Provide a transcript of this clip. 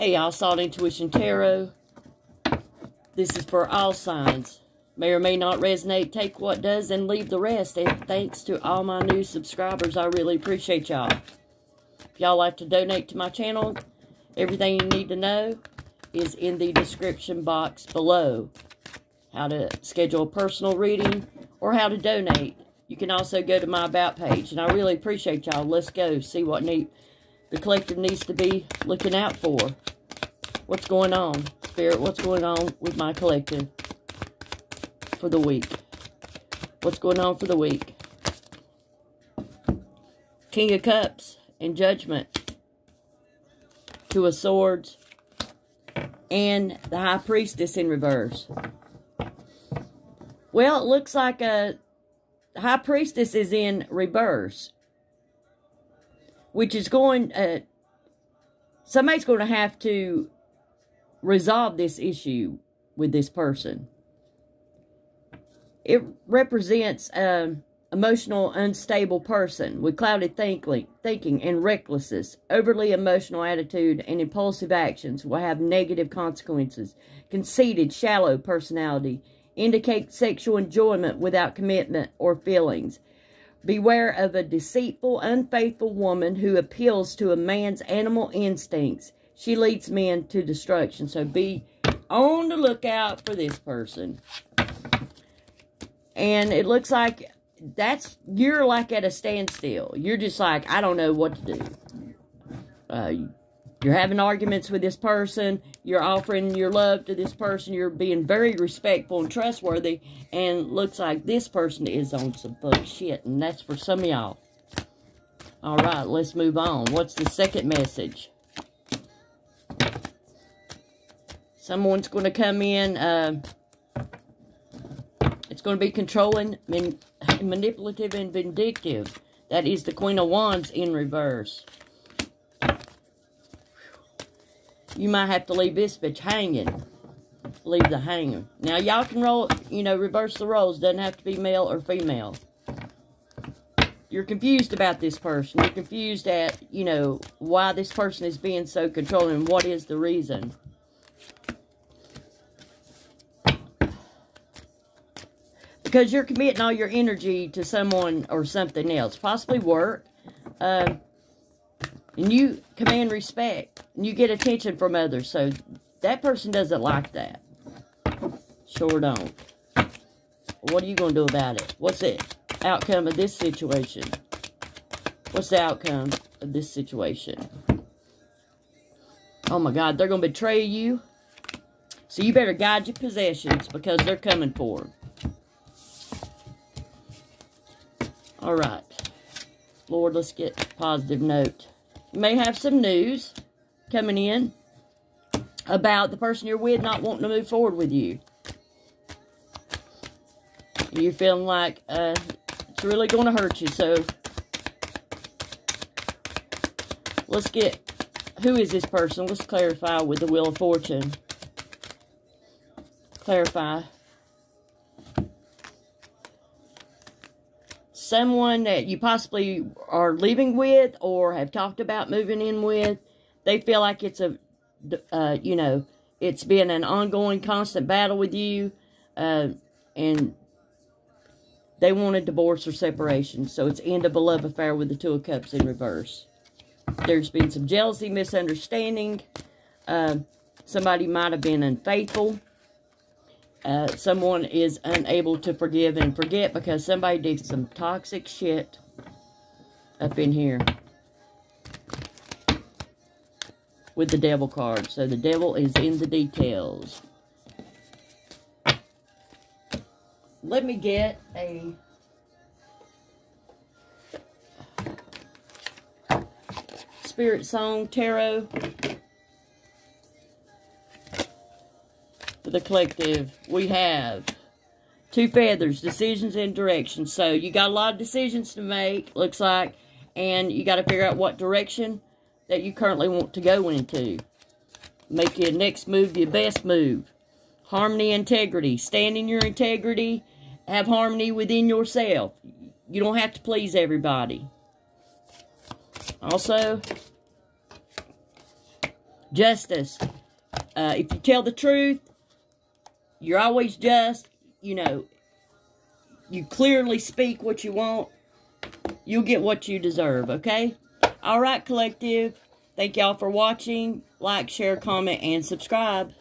Hey, y'all, Salt Intuition Tarot. This is for all signs. May or may not resonate. Take what does and leave the rest. And thanks to all my new subscribers. I really appreciate y'all. If y'all like to donate to my channel, everything you need to know is in the description box below. How to schedule a personal reading or how to donate. You can also go to my About page. And I really appreciate y'all. Let's go see what need, the collective needs to be looking out for. What's going on? Spirit, what's going on with my collective for the week? What's going on for the week? King of Cups and Judgment. Two of Swords. And the High Priestess in reverse. Well, it looks like a High Priestess is in reverse. Which is going... Uh, somebody's going to have to resolve this issue with this person. It represents an emotional, unstable person with clouded thinking, thinking and recklessness. Overly emotional attitude and impulsive actions will have negative consequences. Conceited, shallow personality indicate sexual enjoyment without commitment or feelings. Beware of a deceitful, unfaithful woman who appeals to a man's animal instincts she leads men to destruction. So be on the lookout for this person. And it looks like that's, you're like at a standstill. You're just like, I don't know what to do. Uh, you're having arguments with this person. You're offering your love to this person. You're being very respectful and trustworthy. And looks like this person is on some fuck shit. And that's for some of y'all. All right, let's move on. What's the second message? Someone's going to come in. Uh, it's going to be controlling, man, manipulative, and vindictive. That is the Queen of Wands in reverse. You might have to leave this bitch hanging. Leave the hanger. Now, y'all can roll, you know, reverse the roles. Doesn't have to be male or female. You're confused about this person. You're confused at, you know, why this person is being so controlling. What is the reason? Because you're committing all your energy to someone or something else. Possibly work. Uh, and you command respect. And you get attention from others. So that person doesn't like that. Sure don't. What are you going to do about it? What's the outcome of this situation? What's the outcome of this situation? Oh my God, they're going to betray you. So you better guide your possessions because they're coming for them. All right. Lord, let's get positive note. You may have some news coming in about the person you're with not wanting to move forward with you. You're feeling like uh, it's really going to hurt you. So, let's get, who is this person? Let's clarify with the Wheel of Fortune. Clarify. Someone that you possibly are living with or have talked about moving in with, they feel like it's a, uh, you know, it's been an ongoing, constant battle with you, uh, and they want a divorce or separation. So it's end of a love affair with the Two of Cups in reverse. There's been some jealousy, misunderstanding. Uh, somebody might have been unfaithful uh, someone is unable to forgive and forget because somebody did some toxic shit up in here with the devil card. So the devil is in the details. Let me get a Spirit Song Tarot for the collective, we have two feathers, decisions and directions. So you got a lot of decisions to make, looks like, and you got to figure out what direction that you currently want to go into. Make your next move your best move. Harmony, integrity. Stand in your integrity. Have harmony within yourself. You don't have to please everybody. Also, justice. Uh, if you tell the truth, you're always just, you know, you clearly speak what you want, you'll get what you deserve, okay? All right, collective. Thank y'all for watching. Like, share, comment, and subscribe.